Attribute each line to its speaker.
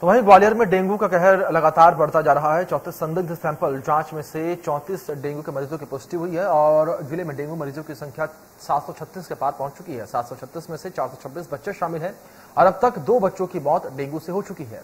Speaker 1: तो वहीं ग्वालियर में डेंगू का कहर लगातार बढ़ता जा रहा है। चौतीस संदिग्ध सैंपल जाँच में से चौंतीस डेंगू के मरीजों की पुष्टि हुई है और ज़िले में डेंगू मरीजों की संख्या 736 के पार पहुँच चुकी है। 736 में से 426 बच्चे शामिल हैं और अब तक दो बच्चों की मौत डेंगू से हो चुकी है।